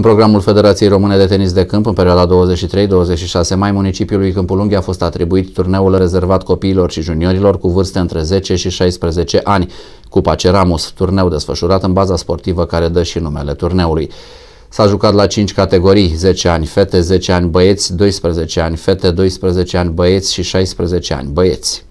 În programul Federației Române de Tenis de Câmp, în perioada 23-26 mai, municipiului Câmpulunghi a fost atribuit turneul rezervat copiilor și juniorilor cu vârste între 10 și 16 ani, Cupa Ceramus, turneu desfășurat în baza sportivă care dă și numele turneului. S-a jucat la 5 categorii, 10 ani fete, 10 ani băieți, 12 ani fete, 12 ani băieți și 16 ani băieți.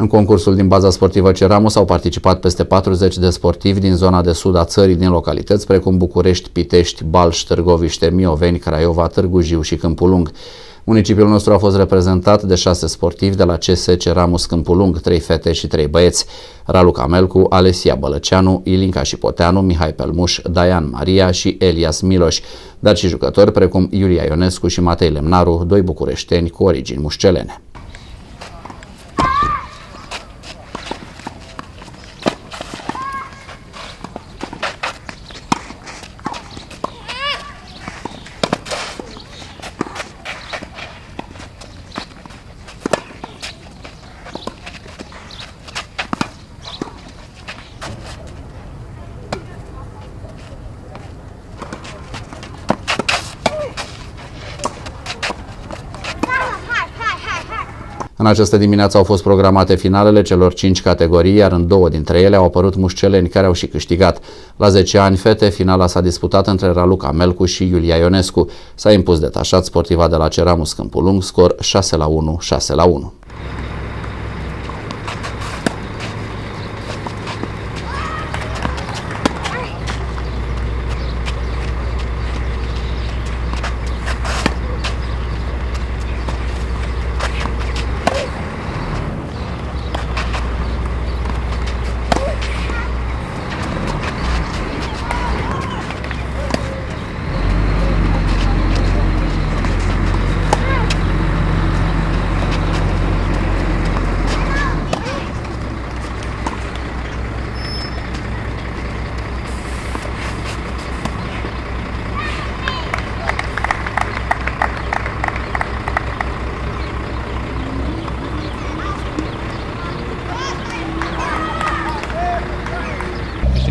În concursul din baza sportivă Ceramus au participat peste 40 de sportivi din zona de sud a țării din localități precum București, Pitești, Balș, Târgoviște, Mioveni, Craiova, Târgu Jiu și Câmpul Lung. Municipiul nostru a fost reprezentat de șase sportivi de la CS Ceramus Câmpulung, trei fete și trei băieți, Raluca Melcu, Alesia Bălăceanu, Ilinca Șipoteanu, Mihai Pelmuș, Daian Maria și Elias Miloș, dar și jucători precum Iulia Ionescu și Matei Lemnaru, doi bucureșteni cu origini mușcelene. În această dimineață au fost programate finalele celor 5 categorii, iar în două dintre ele au apărut mușceleni care au și câștigat. La 10 ani fete, finala s-a disputat între Raluca Melcu și Iulia Ionescu. S-a impus detașat sportiva de la Ceramus Câmpul Lung, scor 6 la 1, 6 la 1.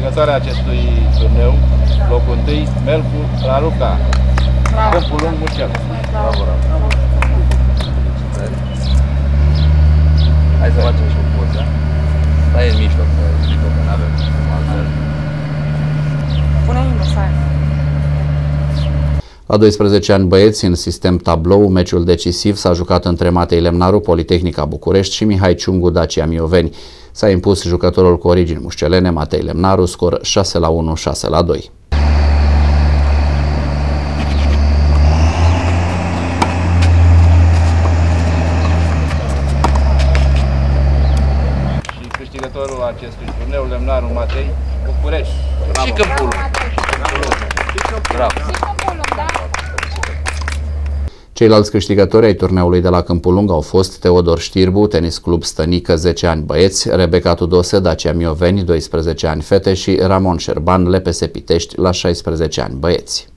Câștigătoarea acestui turneu, locul întâi, Melcu Raluca, Câmpul Lung Mucel. Bravo, bravo. Hai să facem și o poză. La 12 ani băieți, în sistem tablou, meciul decisiv s-a jucat între Matei Lemnaru, Politehnica București și Mihai Ciungu, Dacia Mioveni. S-a impus jucătorul cu origini mușcelene, Matei Lemnaru, scor 6 la 1, 6 la 2. Și câștigătorul acestui turneu, Lemnaru Matei, București. Și Câmpul Lung. Bravo. Ceilalți câștigători ai turneului de la Câmpul Lung au fost Teodor Știrbu, tenis club Stănică 10 ani băieți, Rebecca Tudose, Dacia Mioveni 12 ani fete și Ramon Șerban, LPS Pitești la 16 ani băieți.